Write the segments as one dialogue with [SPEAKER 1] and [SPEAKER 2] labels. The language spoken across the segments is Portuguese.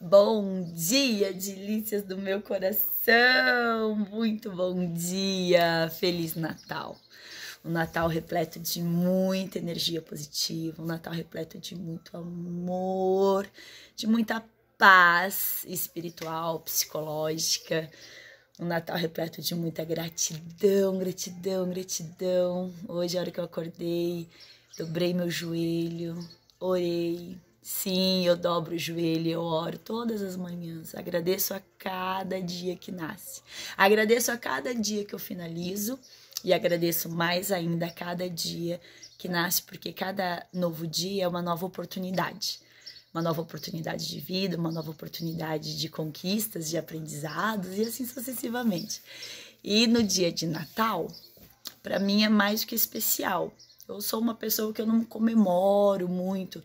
[SPEAKER 1] Bom dia, delícias do meu coração! Muito bom dia! Feliz Natal! Um Natal repleto de muita energia positiva, um Natal repleto de muito amor, de muita paz espiritual, psicológica. Um Natal repleto de muita gratidão, gratidão, gratidão. Hoje, a hora que eu acordei, dobrei meu joelho, orei, Sim, eu dobro o joelho, eu oro todas as manhãs. Agradeço a cada dia que nasce. Agradeço a cada dia que eu finalizo e agradeço mais ainda a cada dia que nasce, porque cada novo dia é uma nova oportunidade. Uma nova oportunidade de vida, uma nova oportunidade de conquistas, de aprendizados e assim sucessivamente. E no dia de Natal, para mim é mais do que especial. Eu sou uma pessoa que eu não comemoro muito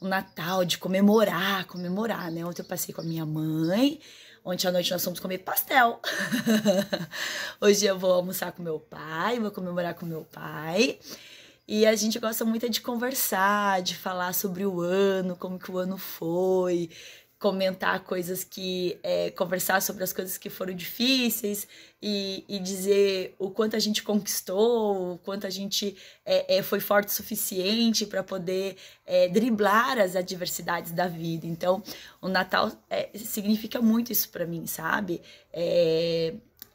[SPEAKER 1] o Natal, de comemorar, comemorar, né? Ontem eu passei com a minha mãe, ontem à noite nós fomos comer pastel. Hoje eu vou almoçar com meu pai, vou comemorar com meu pai. E a gente gosta muito de conversar, de falar sobre o ano, como que o ano foi, comentar coisas que é, conversar sobre as coisas que foram difíceis e, e, dizer o quanto a gente conquistou, o quanto a gente é, é, foi forte o suficiente para poder é, driblar as adversidades da vida. Então, o Natal é, significa muito isso para mim, sabe?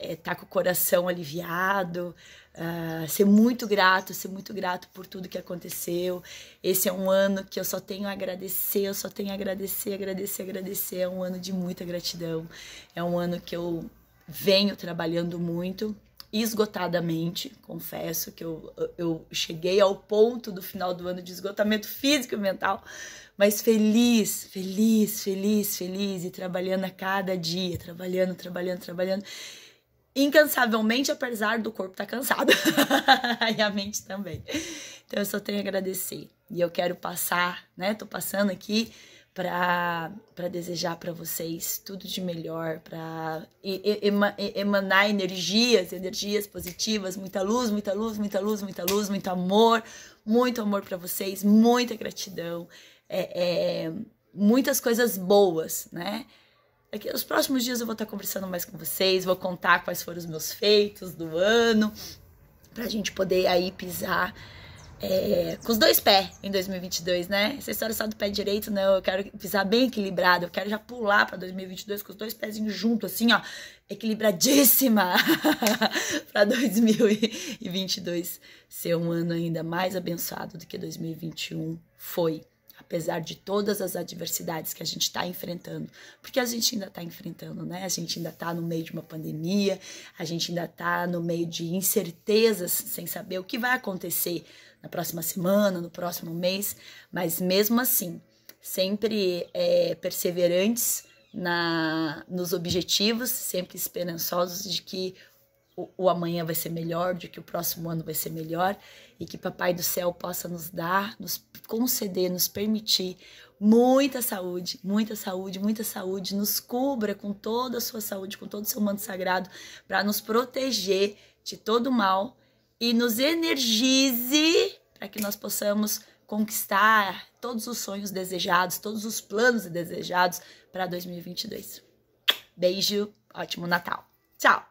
[SPEAKER 1] É, tá com o coração aliviado, uh, ser muito grato, ser muito grato por tudo que aconteceu. Esse é um ano que eu só tenho a agradecer, eu só tenho a agradecer, agradecer, agradecer. É um ano de muita gratidão. É um ano que eu venho trabalhando muito esgotadamente, confesso que eu, eu cheguei ao ponto do final do ano de esgotamento físico e mental, mas feliz, feliz, feliz, feliz e trabalhando a cada dia, trabalhando, trabalhando, trabalhando incansavelmente, apesar do corpo estar tá cansado e a mente também. Então eu só tenho a agradecer. E eu quero passar, né? Tô passando aqui para desejar para vocês tudo de melhor, para emanar energias, energias positivas, muita luz, muita luz, muita luz, muita luz, muito amor, muito amor para vocês, muita gratidão, é, é, muitas coisas boas, né? Aqui, nos próximos dias eu vou estar conversando mais com vocês, vou contar quais foram os meus feitos do ano, pra gente poder aí pisar é, com os dois pés em 2022, né? Essa história só do pé direito, não, eu quero pisar bem equilibrado, eu quero já pular para 2022 com os dois pezinhos juntos, assim, ó, equilibradíssima para 2022 ser um ano ainda mais abençoado do que 2021 foi apesar de todas as adversidades que a gente está enfrentando, porque a gente ainda está enfrentando, né? A gente ainda está no meio de uma pandemia, a gente ainda está no meio de incertezas, sem saber o que vai acontecer na próxima semana, no próximo mês, mas mesmo assim, sempre é, perseverantes na, nos objetivos, sempre esperançosos de que o, o, amanhã vai ser melhor, de que o próximo ano vai ser melhor e que Papai do Céu possa nos dar, nos conceder, nos permitir muita saúde, muita saúde, muita saúde, nos cubra com toda a sua saúde, com todo o seu manto sagrado, para nos proteger de todo mal e nos energize para que nós possamos conquistar todos os sonhos desejados, todos os planos desejados para 2022. Beijo, ótimo Natal. Tchau!